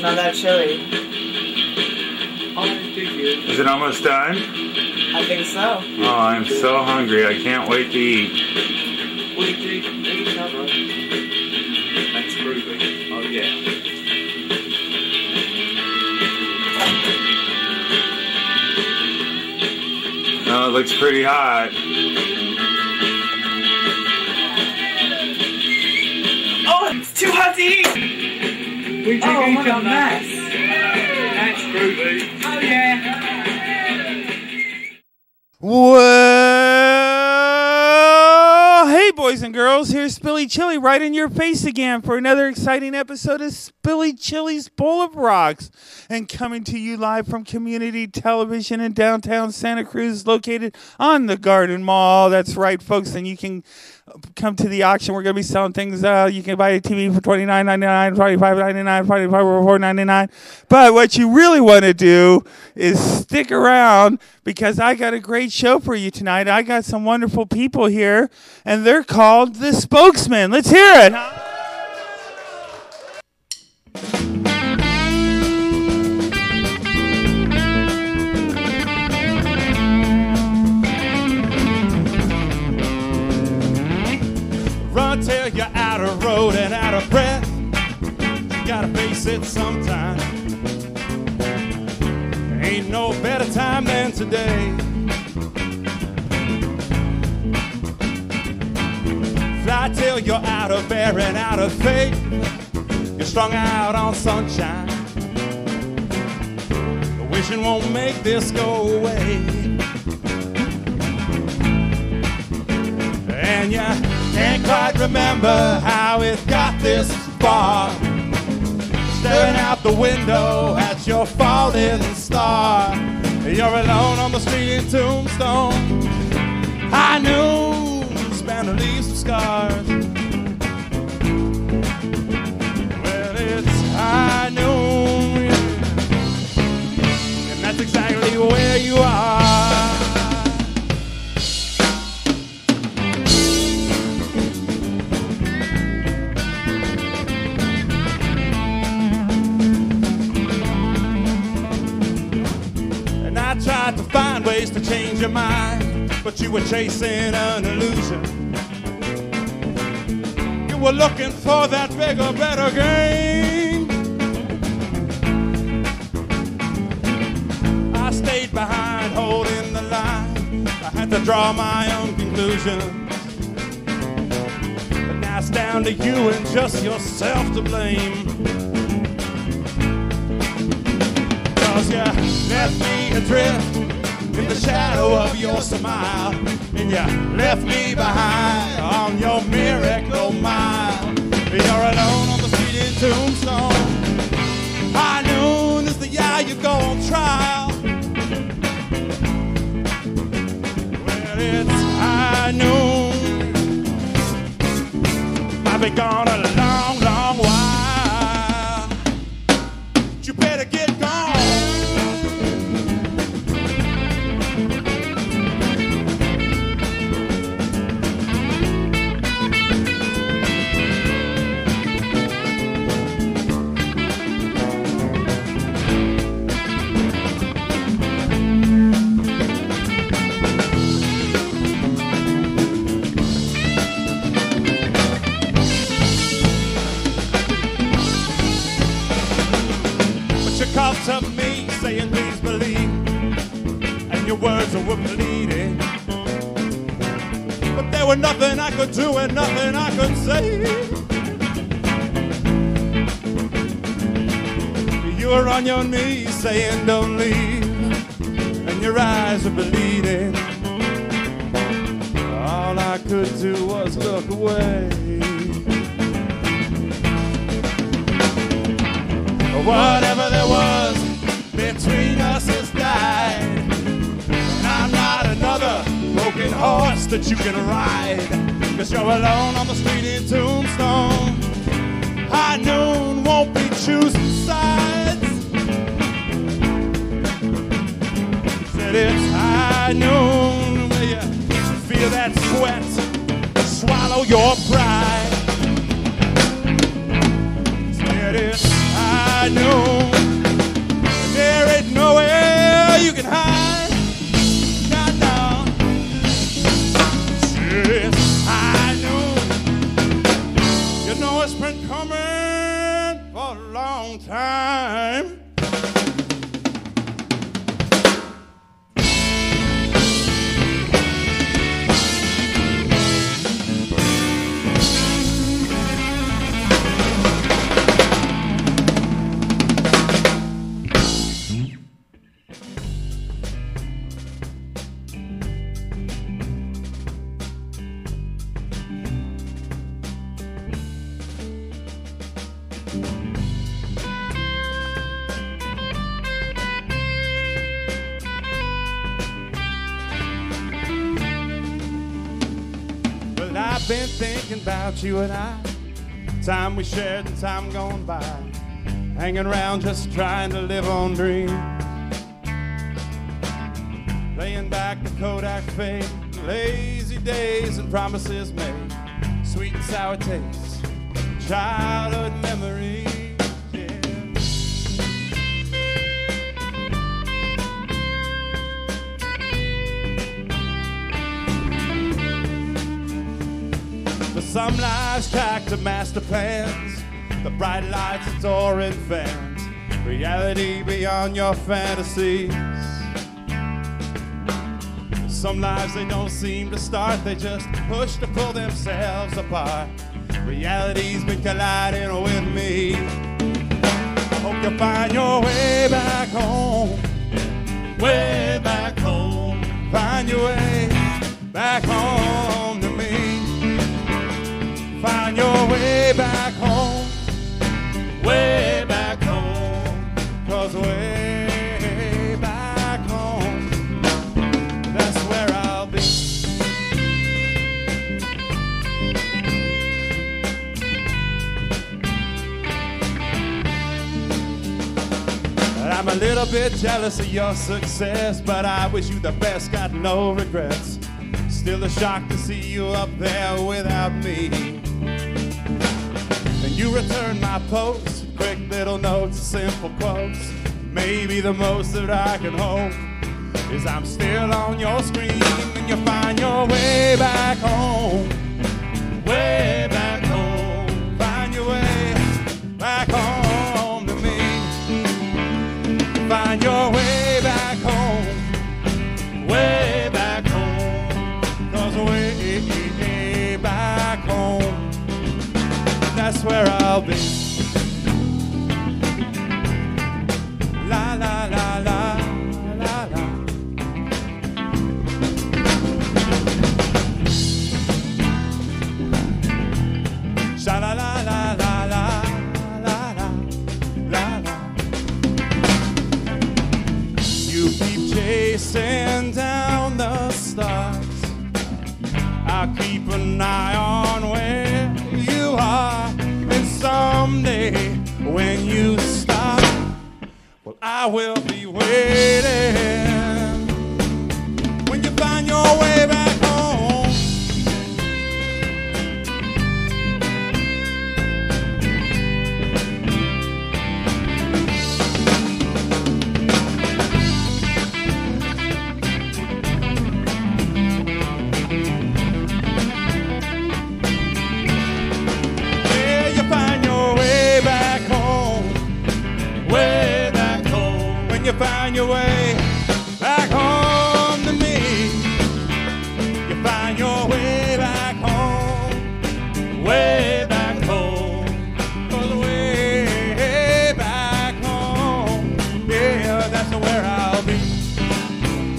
It's not that chilly. Is it almost done? I think so. Oh, I'm so hungry. I can't wait to eat. That's groovy. Oh yeah. Oh, it looks pretty hot. Oh, it's too hot to eat. We Oh, what a mess. That's groovy. Oh yeah. Well, hey, boys and girls, here's Spilly Chile right in your face again for another exciting episode of Spilly Chile's Bowl of Rocks. And coming to you live from community television in downtown Santa Cruz, located on the Garden Mall. That's right, folks, and you can come to the auction. We're going to be selling things. Uh, you can buy a TV for twenty nine ninety nine, twenty five ninety nine, twenty five four ninety nine. But what you really want to do is stick around because I got a great show for you tonight. I got some wonderful people here, and they're called the Spokesmen. Let's hear it. Run till you're out of road and out of breath. You gotta face it sometime. Ain't no better time than today. Fly till you're out of air and out of faith. You're strung out on sunshine. The wishing won't make this go away. And you can't quite remember how it got this far. Staring out the window at your falling star. You're alone on the street in Tombstone. High noon, span the leaves of scars. Well, it's high noon, and that's exactly where you are. Change your mind, but you were chasing an illusion. You were looking for that bigger, better game. I stayed behind, holding the line. I had to draw my own conclusions. But now it's down to you and just yourself to blame. Cause you left me adrift in the shadow of your smile. And you left me behind on your miracle mile. You're alone on the street in Tombstone. High noon is the year you go on trial. Well, it's high noon. I've been gone a long, Could and nothing I could say. You were on your knees saying, don't leave. And your eyes were bleeding. All I could do was look away. Whatever there was between us has died. And I'm not another broken horse that you can ride. Cause you're alone on the street in Tombstone. High noon won't be choosing sides. Said it's high noon. will Yeah. Feel that sweat. Swallow your pride. Said it's high noon. There ain't nowhere you can hide. You and I. Time we shared and time gone by. Hanging around just trying to live on dreams. Laying back the Kodak fade. Lazy days and promises made. Sweet and sour taste. Childhood memories. Some lives track to master plans, the bright lights and soaring fans, reality beyond your fantasies. Some lives they don't seem to start, they just push to pull themselves apart. Reality's been colliding with me. Hope you find your way back home, way back home. Find your way back home a little bit jealous of your success, but I wish you the best, got no regrets. Still a shock to see you up there without me. And you return my post, quick little notes, simple quotes. Maybe the most that I can hope is I'm still on your screen and you find your way back home. Way back That's where I'll be. La la la la you find your way back home to me. You find your way back home. Way back home. Oh, way back home. Yeah, that's where I'll be.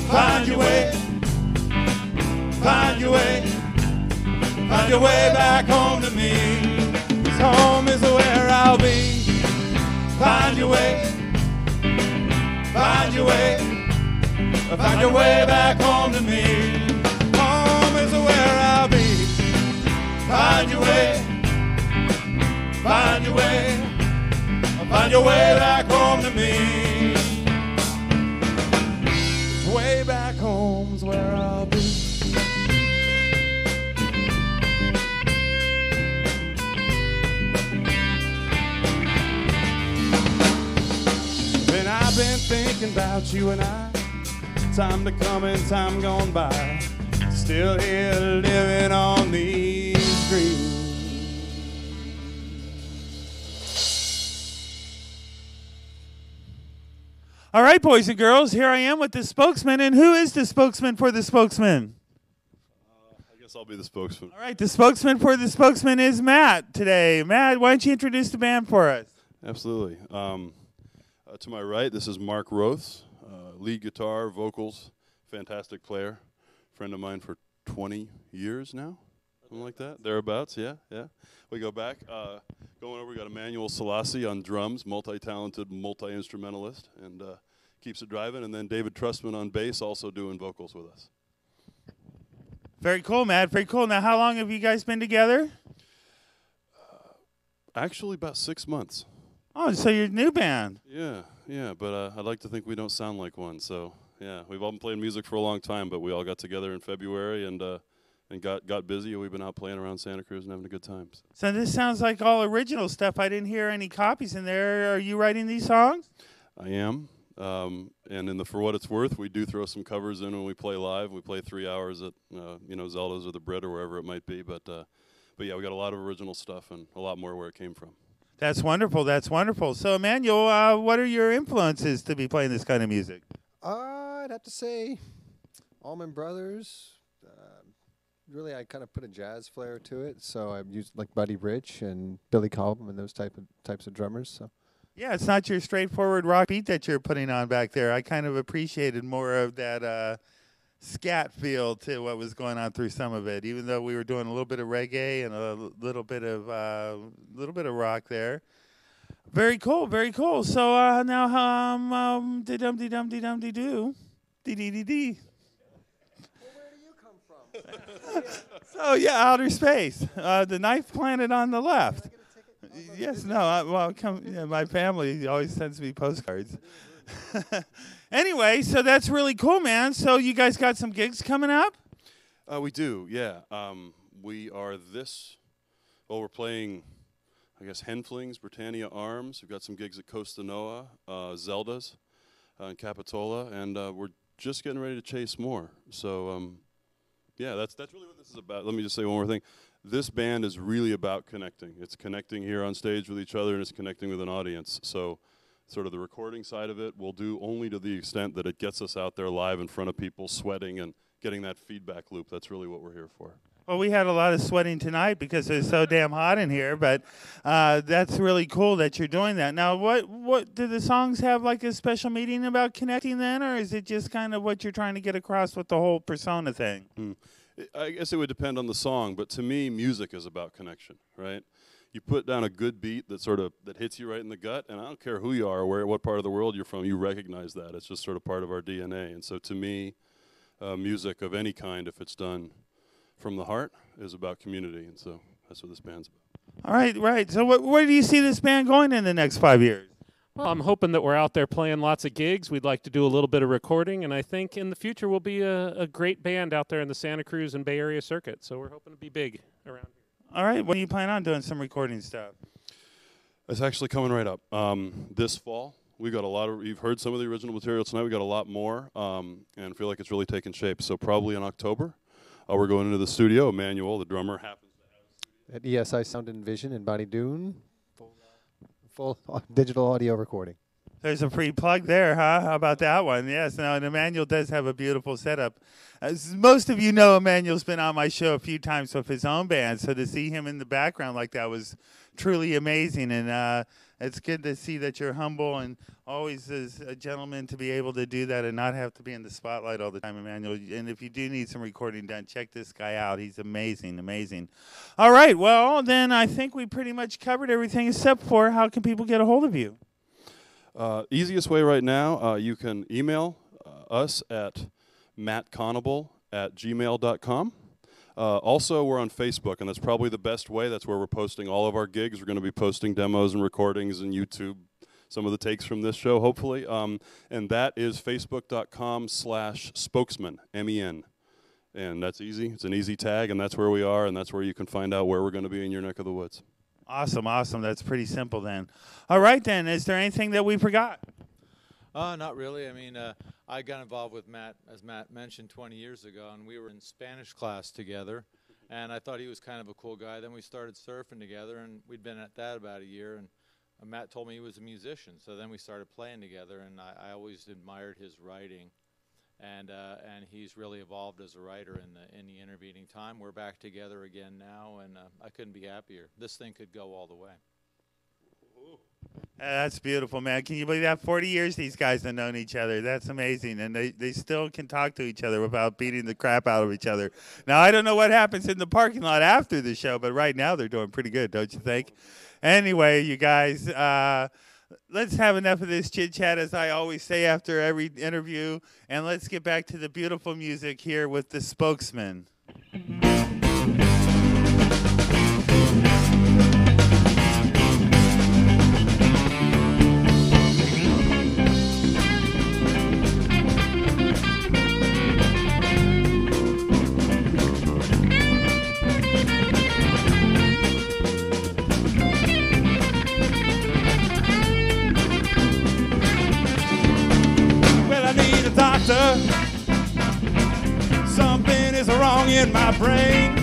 Find your way. Find your way. Find your way back Find your way back home to me. Home is where I'll be. Find your way. Find your way. Find your way back home to me. Way back home's where I'll be. I've been thinking about you and I time to come and time gone by. Still here living on these dreams. All right, boys and girls, here I am with the spokesmen. And who is the spokesman for the spokesmen? Uh, I guess I'll be the spokesman. All right, the spokesman for the spokesmen is Matt today. Matt, why don't you introduce the band for us? Absolutely. Um, uh, to my right, this is Mark Roths lead guitar, vocals, fantastic player, friend of mine for 20 years now, something like that, thereabouts. Yeah, yeah. We go back. Uh, going over, we got Emmanuel Selassie on drums, multi-talented, multi-instrumentalist, and uh, keeps it driving. And then David Trustman on bass, also doing vocals with us. Very cool, Matt. Very cool. Now, how long have you guys been together? Actually, about six months. Oh, so you're a new band. Yeah, yeah, but uh, I'd like to think we don't sound like one. So yeah, we've all been playing music for a long time, but we all got together in February and uh, and got got busy. And we've been out playing around Santa Cruz and having a good time. So this sounds like all original stuff. I didn't hear any copies in there. Are you writing these songs? I am, um, and in the for what it's worth, we do throw some covers in when we play live. We play three hours at uh, you know Zelda's or the Brit or wherever it might be, but uh, but yeah, we got a lot of original stuff and a lot more where it came from. That's wonderful. That's wonderful. So, Emmanuel, uh, what are your influences to be playing this kind of music? Uh, I'd have to say Allman Brothers. Uh, really, I kind of put a jazz flair to it. So I've used like Buddy Rich and Billy Cobham and those type of types of drummers. So Yeah, it's not your straightforward rock beat that you're putting on back there. I kind of appreciated more of that uh, scat feel to what was going on through some of it, even though we were doing a little bit of reggae and a little bit of uh, little bit of rock there. Very cool, very cool. So uh, now, um, um, de dum de dum de dum de do, do you come from? So yeah, outer space. Uh, the ninth planet on the left. Yes, no. I, well, come. Yeah, my family always sends me postcards. anyway, so that's really cool, man. So you guys got some gigs coming up? Uh, we do, yeah. Um, we are this. Well, we're playing, I guess, Henflings, Britannia Arms. We've got some gigs at Costanoa, uh, Zelda's, uh, and Capitola, and uh, we're just getting ready to chase more. So, um, yeah, that's that's really what this is about. Let me just say one more thing. This band is really about connecting. It's connecting here on stage with each other, and it's connecting with an audience. So, sort of the recording side of it, we'll do only to the extent that it gets us out there live in front of people, sweating and getting that feedback loop. That's really what we're here for. Well, we had a lot of sweating tonight because it's so damn hot in here. But uh, that's really cool that you're doing that. Now, what what do the songs have like a special meaning about connecting then, or is it just kind of what you're trying to get across with the whole persona thing? I- I guess it would depend on the song, but to me, music is about connection, right? You put down a good beat that sort of that hits you right in the gut, and I don't care who you are or where, what part of the world you're from, you recognize that. It's just sort of part of our DNA. And so, to me, uh, music of any kind, if it's done from the heart, is about community, and so that's what this band's about. All right, right. So, what, where do you see this band going in the next five years? Well, I'm hoping that we're out there playing lots of gigs. We'd like to do a little bit of recording, and I think in the future we'll be a, a great band out there in the Santa Cruz and Bay Area circuit. So we're hoping to be big around here. All right, when do you plan on doing some recording stuff? It's actually coming right up. Um, this fall, we got a lot of. You've heard some of the original material tonight. We got a lot more, um, and feel like it's really taking shape. So probably in October, uh, we're going into the studio. Emmanuel, the drummer, happens. at ESI Sound and Vision in Bonny Doon, full, full digital audio recording. There's a free plug there, huh? How about that one? Yes. Now, and Emmanuel does have a beautiful setup. As most of you know, Emmanuel's been on my show a few times with his own band, so to see him in the background like that was truly amazing. And uh, it's good to see that you're humble and always as a gentleman to be able to do that and not have to be in the spotlight all the time, Emmanuel. And if you do need some recording done, check this guy out. He's amazing, amazing. All right. Well, then I think we pretty much covered everything except for how can people get a hold of you? Uh, easiest way right now, uh, you can email uh, us at mattconable at gmail.com. Uh, also, we're on Facebook, and that's probably the best way. That's where we're posting all of our gigs. We're going to be posting demos and recordings and YouTube, some of the takes from this show, hopefully. Um, and that is facebook.com slash spokesmen, M-E-N. And that's easy. It's an easy tag, and that's where we are, and that's where you can find out where we're going to be in your neck of the woods. Awesome, awesome. That's pretty simple then. All right, then. Is there anything that we forgot? Uh, not really. I mean, uh, I got involved with Matt, as Matt mentioned, 20 years ago, and we were in Spanish class together. And I thought he was kind of a cool guy. Then we started surfing together, and we'd been at that about a year. And Matt told me he was a musician, so then we started playing together, and I, I always admired his writing, and uh, and he's really evolved as a writer in the in the intervening time. We're back together again now, and uh, I couldn't be happier. This thing could go all the way. That's beautiful, man. Can you believe that? 40 years these guys have known each other. That's amazing. And they, they still can talk to each other without beating the crap out of each other. Now, I don't know what happens in the parking lot after the show, but right now they're doing pretty good, don't you think? Anyway, you guys, uh, let's have enough of this chit chat, as I always say after every interview, and let's get back to the beautiful music here with the spokesmen. Well, in my brain.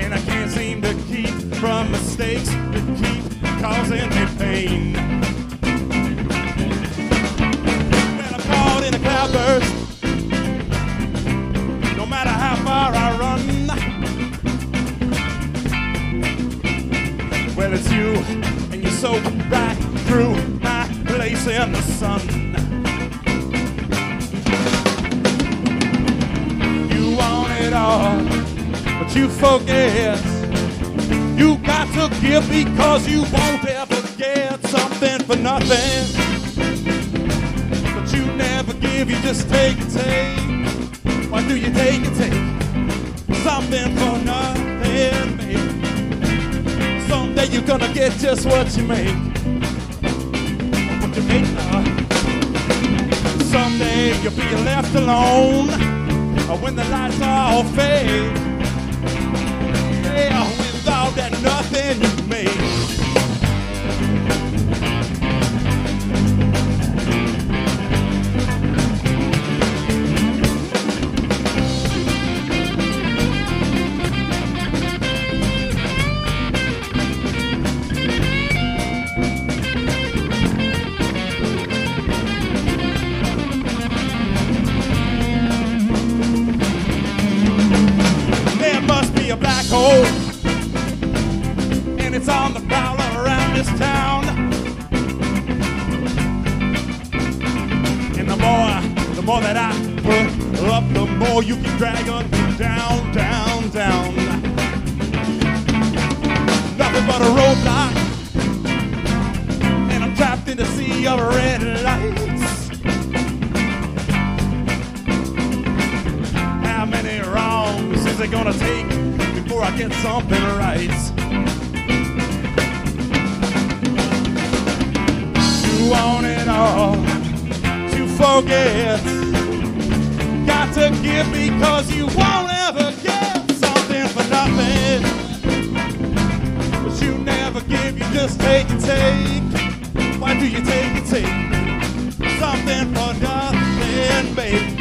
And I can't seem to keep from mistakes that keep causing me pain. When I'm caught in a cloudburst. No matter how far I run. Well, it's you, and you're soak right through my place in the sun. You forget. You got to give because you won't ever get something for nothing. But you never give, you just take and take. Why do you take and take? Something for nothing. Someday you're gonna get just what you make. What you make now. Someday you'll be left alone when the lights are all fade. Yeah, with all that nothing more you can drag me down, down, down. Nothing but a roadblock, and I'm trapped in the sea of red lights. How many wrongs is it gonna take before I get something right? You want it all to forget. To give because you won't ever get something for nothing. But you never give, you just take and take. Why do you take and take? Something for nothing, baby.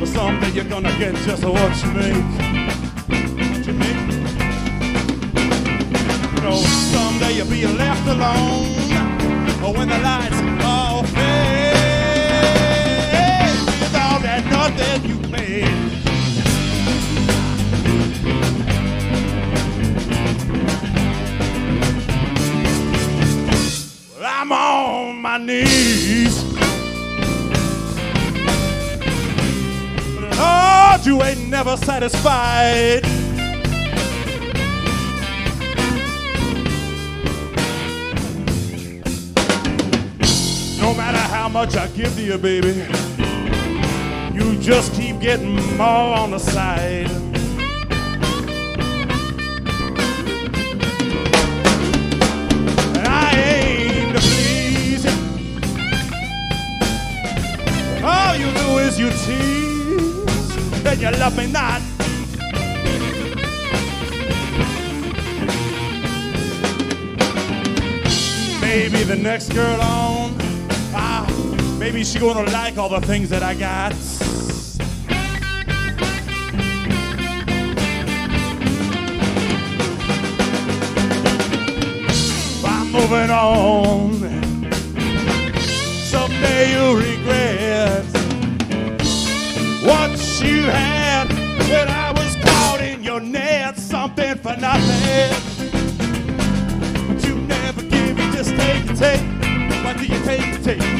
But someday you're gonna get just what you make. What you make. You know, someday you'll be left alone. Or when the lights all that you made. Well, I'm on my knees. Lord, you ain't never satisfied. No matter how much I give to you, baby, you just keep getting more on the side. And I aim to please you. All you do is you tease, and you love me not. Maybe the next girl on, ah, maybe she gonna like all the things that I got. Moving on. Someday you'll regret what you had when I was caught in your net. Something for nothing. But you never give, you just take and take. What do you take and take?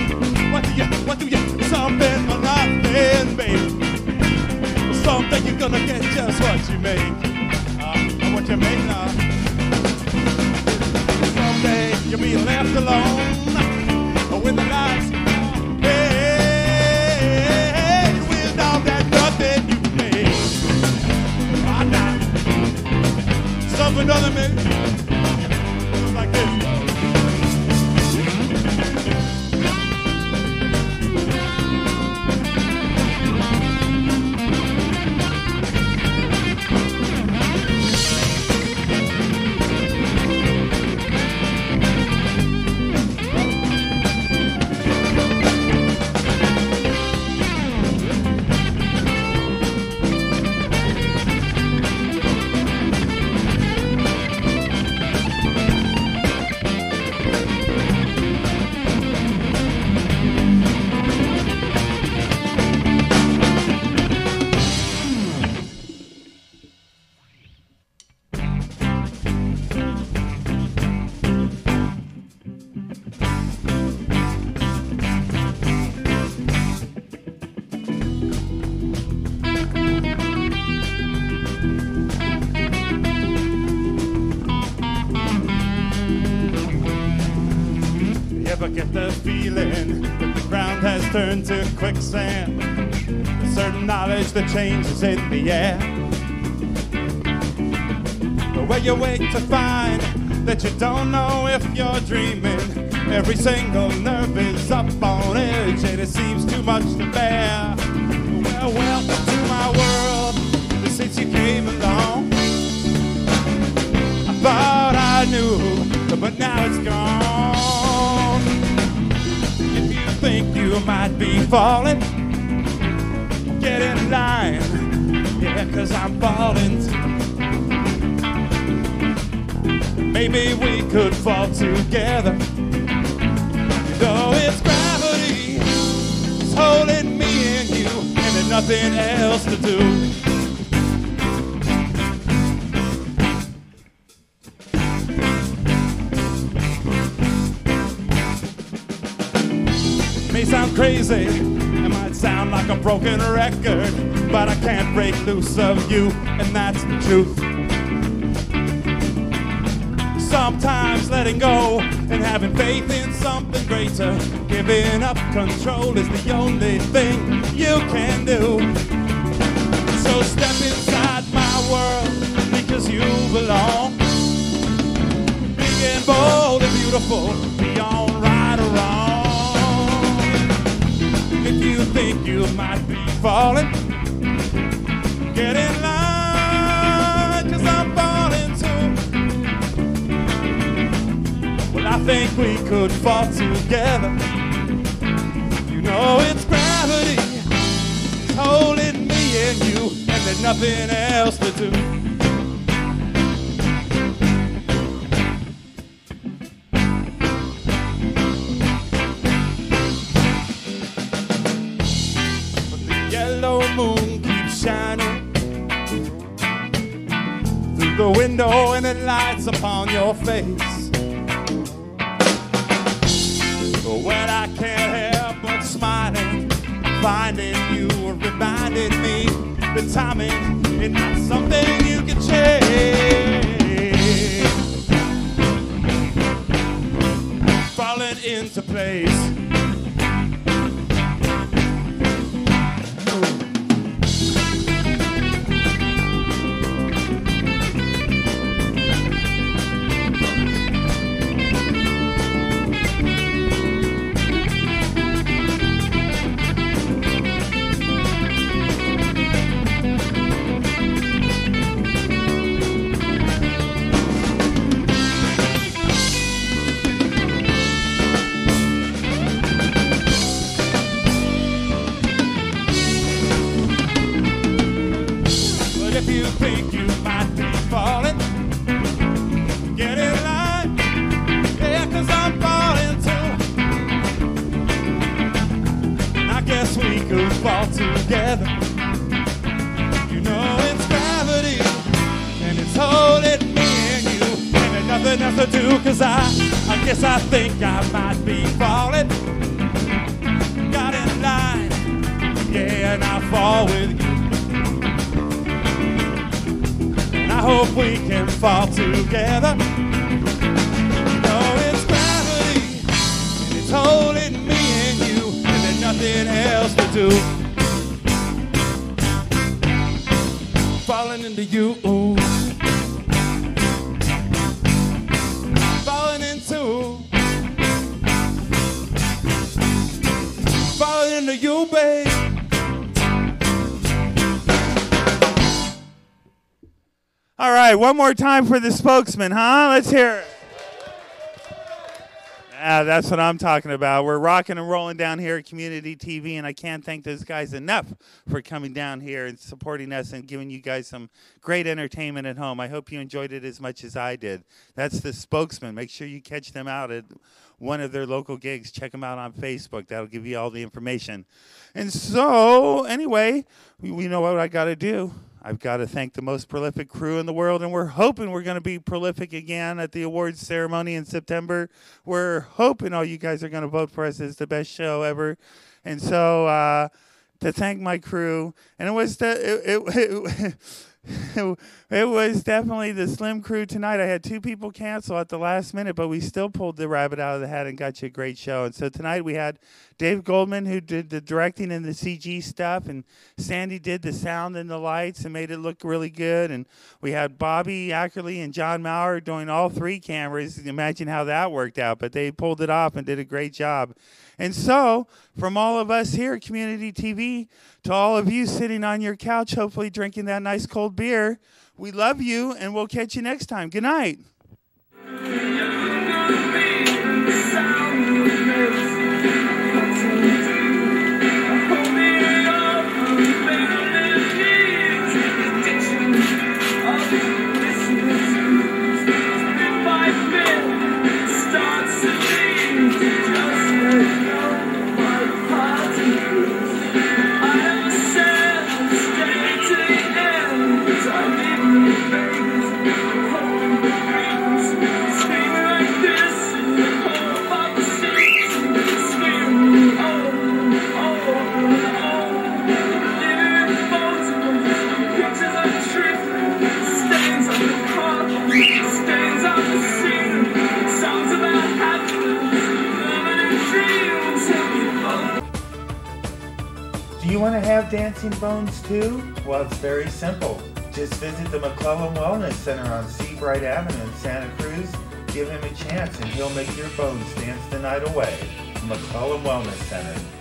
A certain knowledge that changes in the air. But where you wake to find that you don't know if you're dreaming. Every single nerve is up on edge and it seems too much to bear. Falling, get in line. Yeah, cause I'm falling. Maybe we could fall together. Though it's gravity. It's holding me and you, and there's nothing else to do. Crazy, it might sound like a broken record, but I can't break loose of you, and that's the truth. Sometimes letting go and having faith in something greater, giving up control is the only thing you can do. So step inside my world because you belong. Big and bold and beautiful, beyond you think you might be falling, get in line, cause I'm falling too. Well, I think we could fall together. You know it's gravity holding me and you, and there's nothing else to do. Yellow moon keeps shining through the window and it lights upon your face. But when I can't help but smiling, finding you reminding me that timing is not something you can change. Falling into place. Falling into you. Falling into. Falling into you, babe. All right, one more time for the spokesmen, huh? Let's hear it. Ah, that's what I'm talking about. We're rocking and rolling down here at Community TV, and I can't thank those guys enough for coming down here and supporting us and giving you guys some great entertainment at home. I hope you enjoyed it as much as I did. That's the spokesmen. Make sure you catch them out at one of their local gigs. Check them out on Facebook. That'll give you all the information. And so, anyway, we know what I got to do. I've got to thank the most prolific crew in the world, and we're hoping we're going to be prolific again at the awards ceremony in September. We're hoping all you guys are going to vote for us as the best show ever. And so, uh, to thank my crew, and it was the, it, it, it, it was definitely the slim crew tonight. I had two people cancel at the last minute, but we still pulled the rabbit out of the hat and got you a great show. And so tonight we had Dave Goldman who did the directing and the CG stuff, and Sandy did the sound and the lights and made it look really good. And we had Bobby Ackerley and John Maurer doing all three cameras. Imagine how that worked out, but they pulled it off and did a great job. And so, from all of us here at Community TV to all of you sitting on your couch, hopefully drinking that nice cold beer, we love you and we'll catch you next time. Good night. Well, it's very simple. Just visit the McClellan Wellness Center on Seabright Avenue in Santa Cruz. Give him a chance and he'll make your bones dance the night away. McClellan Wellness Center.